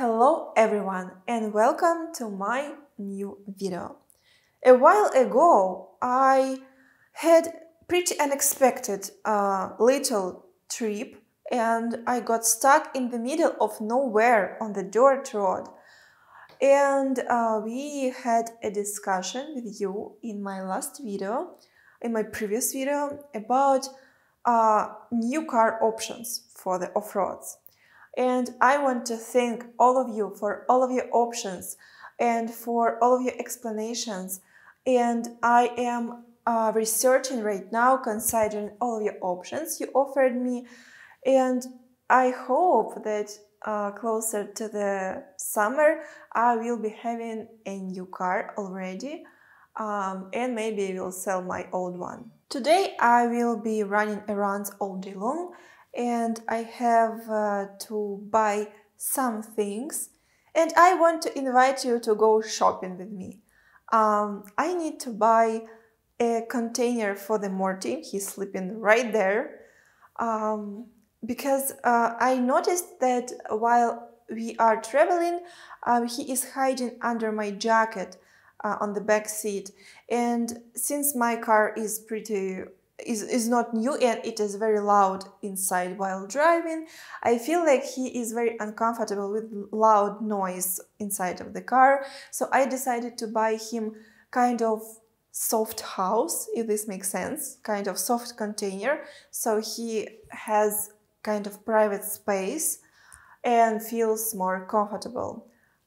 Hello everyone and welcome to my new video. A while ago I had pretty unexpected uh, little trip and I got stuck in the middle of nowhere on the dirt road. And uh, we had a discussion with you in my last video, in my previous video, about uh, new car options for the off-roads. And I want to thank all of you for all of your options and for all of your explanations. And I am uh, researching right now, considering all of your options you offered me. And I hope that uh, closer to the summer, I will be having a new car already. Um, and maybe I will sell my old one. Today I will be running errands all day long and I have uh, to buy some things and I want to invite you to go shopping with me. Um, I need to buy a container for the Morty, he's sleeping right there, um, because uh, I noticed that while we are traveling, uh, he is hiding under my jacket uh, on the back seat. And since my car is pretty is, is not new and it is very loud inside while driving. I feel like he is very uncomfortable with loud noise inside of the car. So I decided to buy him kind of soft house, if this makes sense, kind of soft container. So he has kind of private space and feels more comfortable.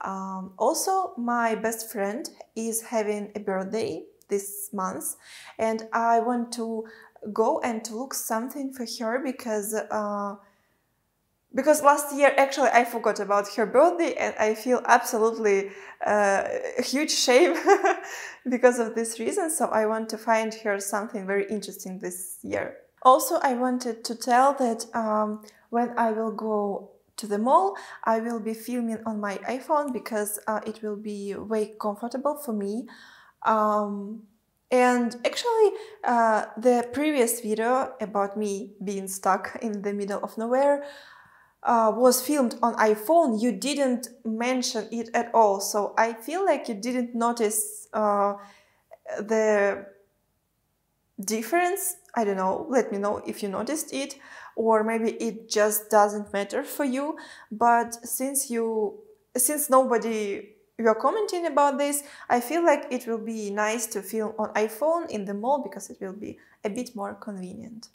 Um, also, my best friend is having a birthday this month and I want to go and to look something for her because uh, because last year actually I forgot about her birthday and I feel absolutely uh, a huge shame because of this reason so I want to find her something very interesting this year. Also I wanted to tell that um, when I will go to the mall I will be filming on my iPhone because uh, it will be way comfortable for me um, and actually, uh, the previous video about me being stuck in the middle of nowhere uh, was filmed on iPhone. You didn't mention it at all, so I feel like you didn't notice uh, the difference. I don't know. Let me know if you noticed it, or maybe it just doesn't matter for you. But since you, since nobody you're commenting about this, I feel like it will be nice to film on iPhone in the mall because it will be a bit more convenient.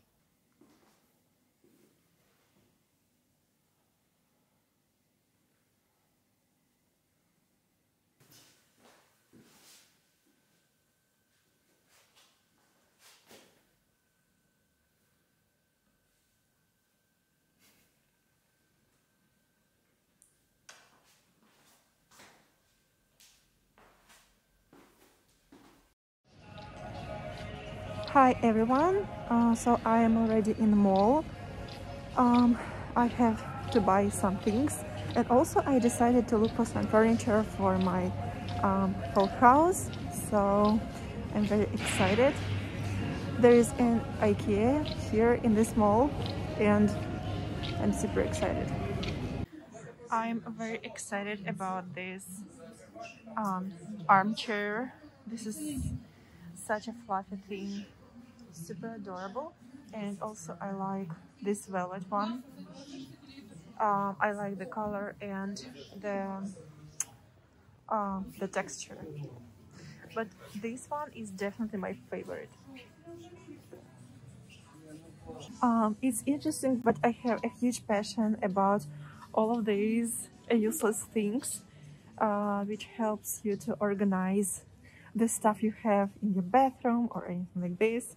Hi everyone, uh, so I am already in the mall. Um, I have to buy some things and also I decided to look for some furniture for my um, whole house. So I'm very excited. There is an IKEA here in this mall and I'm super excited. I'm very excited about this um, armchair. This is such a fluffy thing super adorable. And also I like this velvet one. Um, I like the color and the um, the texture. But this one is definitely my favorite. Um, it's interesting but I have a huge passion about all of these useless things uh, which helps you to organize the stuff you have in your bathroom or anything like this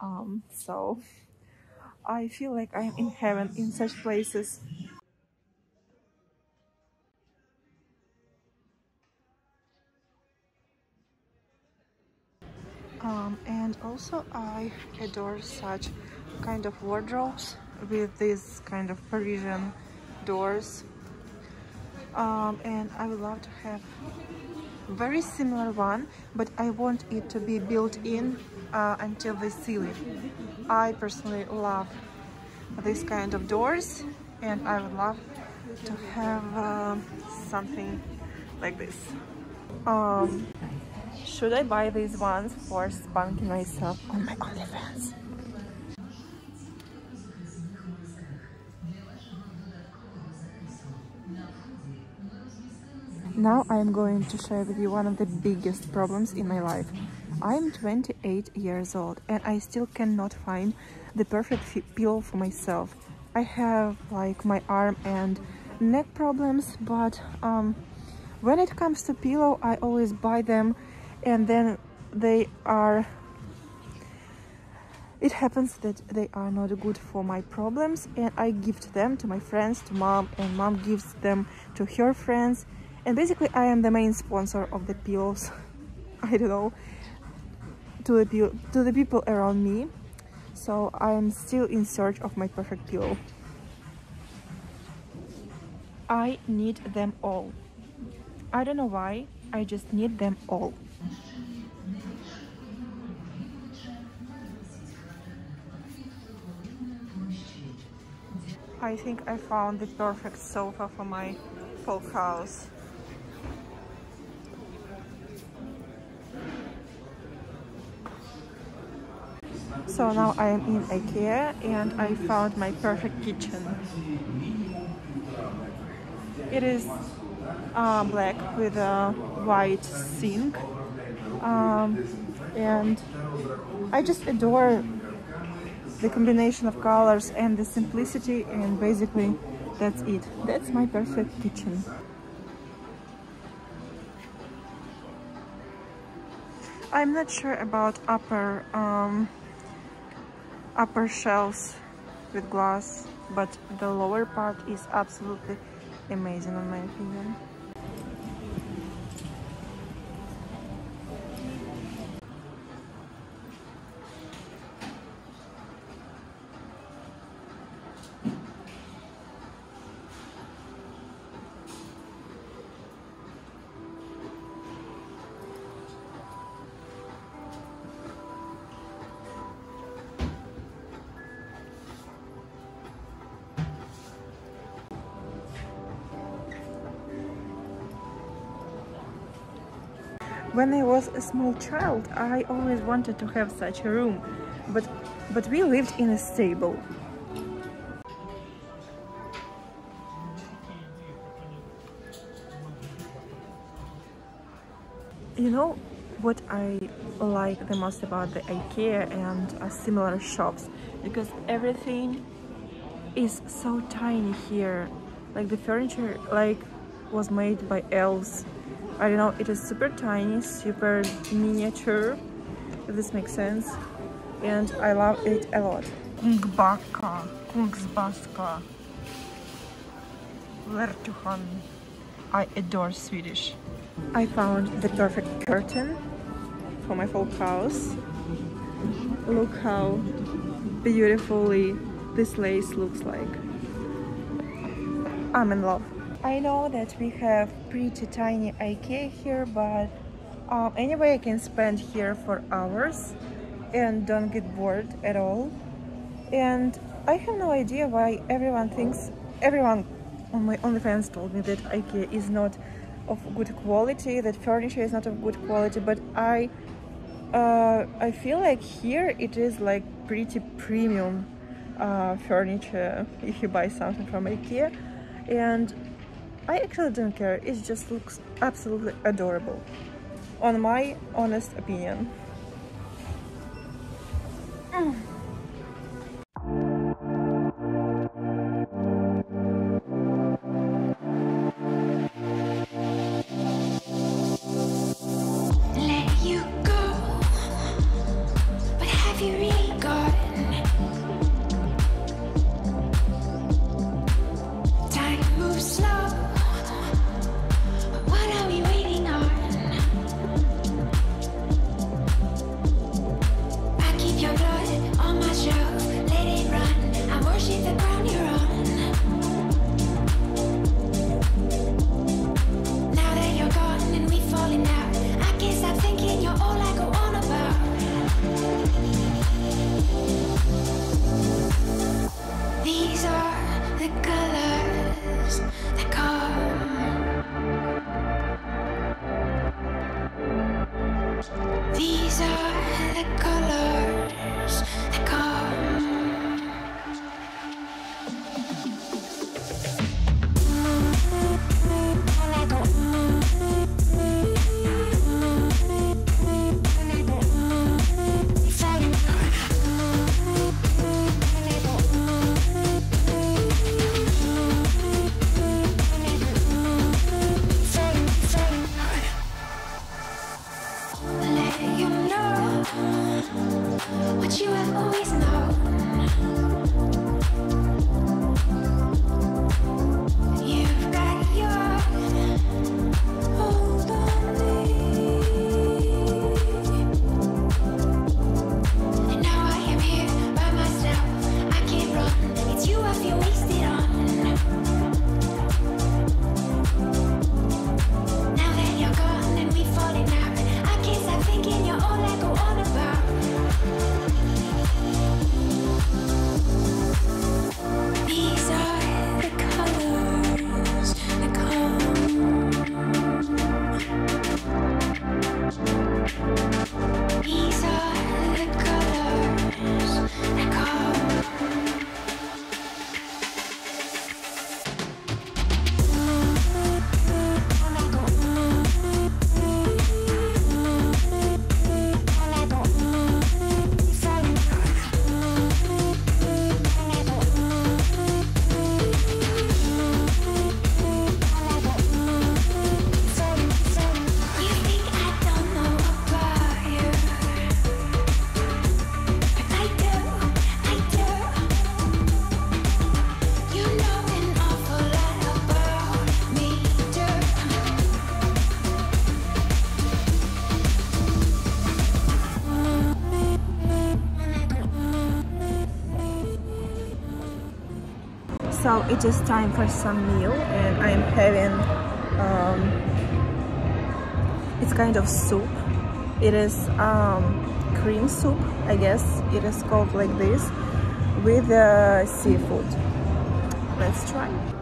um, so I feel like I'm in heaven in such places. Um, and also I adore such kind of wardrobes with these kind of Parisian doors um, and I would love to have very similar one but I want it to be built in uh, until the ceiling. I personally love this kind of doors and I would love to have uh, something like this. Um, should I buy these ones for spunking myself on my OnlyFans? Now I am going to share with you one of the biggest problems in my life. I am 28 years old and I still cannot find the perfect pillow for myself. I have like my arm and neck problems but um, when it comes to pillow I always buy them and then they are it happens that they are not good for my problems and I gift them to my friends, to mom and mom gives them to her friends and basically I am the main sponsor of the pillows I don't know to the, to the people around me. So I am still in search of my perfect pillow I need them all. I don't know why I just need them all. I think I found the perfect sofa for my folk house. So now I am in IKEA and I found my perfect kitchen. It is uh, black with a white sink um, and I just adore the combination of colors and the simplicity and basically that's it that's my perfect kitchen I'm not sure about upper um, upper shelves with glass but the lower part is absolutely amazing in my opinion When I was a small child, I always wanted to have such a room, but, but we lived in a stable. You know what I like the most about the IKEA and uh, similar shops? Because everything is so tiny here. Like the furniture like was made by elves I don't know, it is super tiny, super miniature, if this makes sense. And I love it a lot. Kungsbacka, Kungsbaska, Vertuhan. I adore Swedish. I found the perfect curtain for my folk house. Look how beautifully this lace looks like. I'm in love. I know that we have pretty tiny IKEA here, but um, anyway, I can spend here for hours and don't get bored at all. And I have no idea why everyone thinks, everyone on my OnlyFans told me that IKEA is not of good quality, that furniture is not of good quality, but I, uh, I feel like here it is like pretty premium uh, furniture if you buy something from IKEA. And I actually don't care, it just looks absolutely adorable, on my honest opinion. Mm. So it is time for some meal and I am having um, it's kind of soup. It is um, cream soup I guess. It is called like this with uh, seafood. Let's try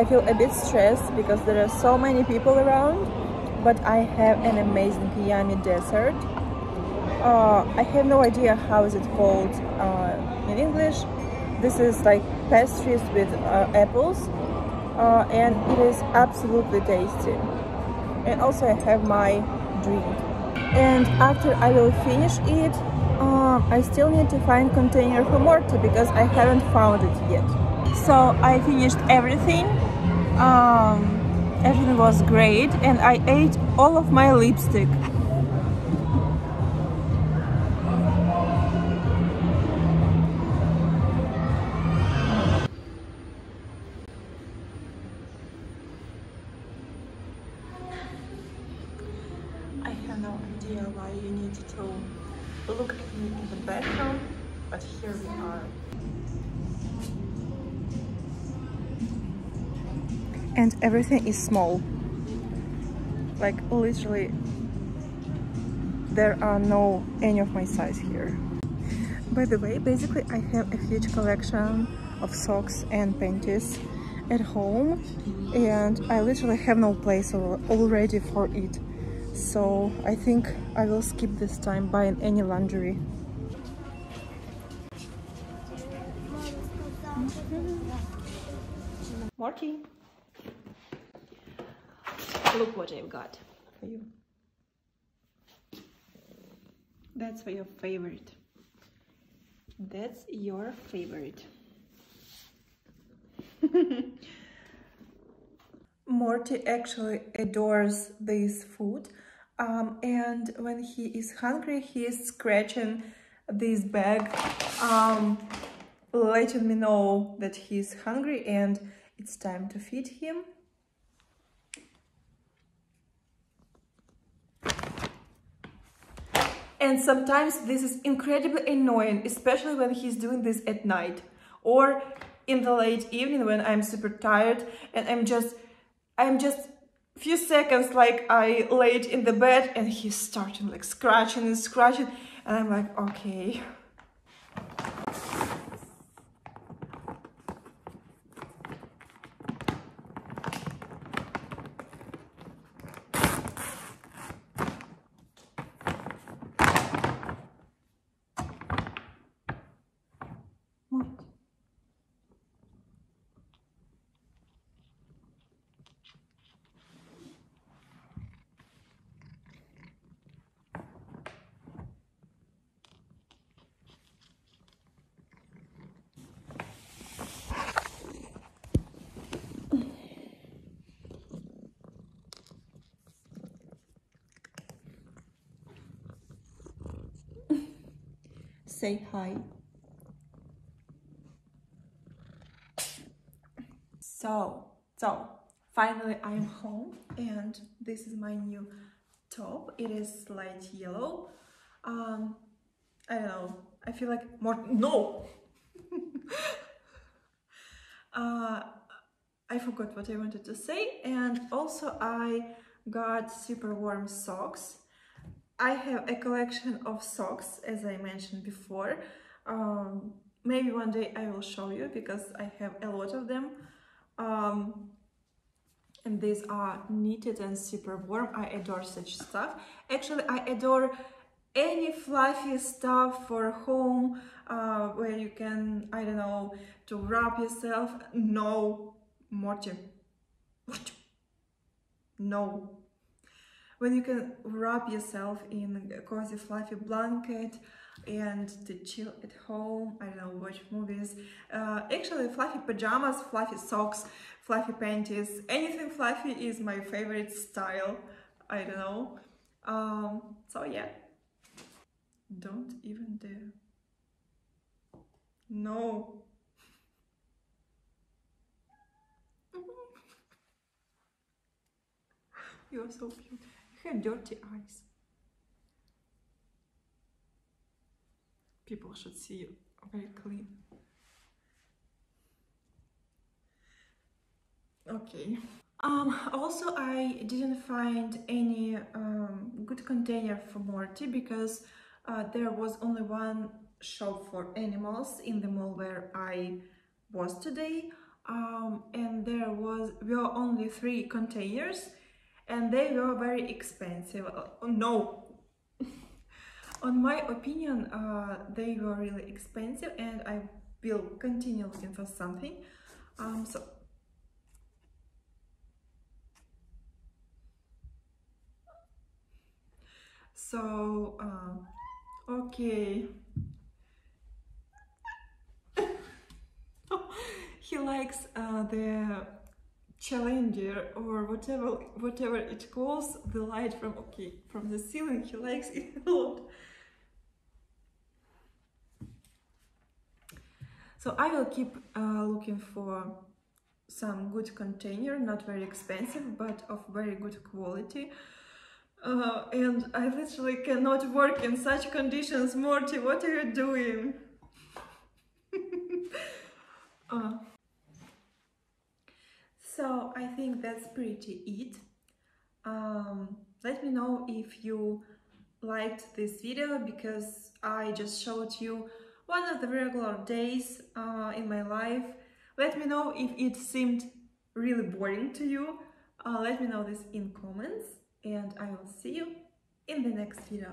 I feel a bit stressed because there are so many people around but I have an amazing yummy dessert uh, I have no idea how is it called uh, in English. This is like pastries with uh, apples uh, and it is absolutely tasty. And also I have my drink. And after I will finish it um, I still need to find container for Morty because I haven't found it yet. So I finished everything um, everything was great and I ate all of my lipstick and everything is small. Like literally there are no any of my size here. By the way basically i have a huge collection of socks and panties at home and i literally have no place already for it. So i think i will skip this time buying any laundry. Morty Look what I've got for you. That's for your favorite. That's your favorite. Morty actually adores this food um, and when he is hungry he is scratching this bag um, letting me know that he's hungry and it's time to feed him And sometimes this is incredibly annoying, especially when he's doing this at night or in the late evening when I'm super tired and I'm just, I'm just a few seconds like I laid in the bed and he's starting like scratching and scratching and I'm like, okay. Say hi. So, so finally I'm home and this is my new top. It is light yellow. Um, I don't know. I feel like more, no! uh, I forgot what I wanted to say and also I got super warm socks I have a collection of socks, as I mentioned before. Um, maybe one day I will show you because I have a lot of them. Um, and these are knitted and super warm. I adore such stuff. Actually, I adore any fluffy stuff for home uh, where you can, I don't know, to wrap yourself. No, Morty. No, when you can wrap yourself in a cozy fluffy blanket and to chill at home, I don't know, watch movies. Uh, actually, fluffy pajamas, fluffy socks, fluffy panties, anything fluffy is my favorite style. I don't know. Um, so yeah, don't even dare. No. You're so cute. Have dirty eyes. People should see you very clean. Okay. Um, also, I didn't find any um, good container for Morty because uh, there was only one shop for animals in the mall where I was today. Um, and there was were only three containers and they were very expensive. Uh, no, on my opinion, uh, they were really expensive and I will continue looking for something. Um, so So, uh, okay. he likes uh, the challenger or whatever whatever it calls the light from okay from the ceiling he likes it a lot. So i will keep uh, looking for some good container not very expensive but of very good quality. Uh, and i literally cannot work in such conditions. Morty what are you doing? Uh, so I think that's pretty it. Um, let me know if you liked this video because I just showed you one of the regular days uh, in my life. Let me know if it seemed really boring to you. Uh, let me know this in comments and I will see you in the next video.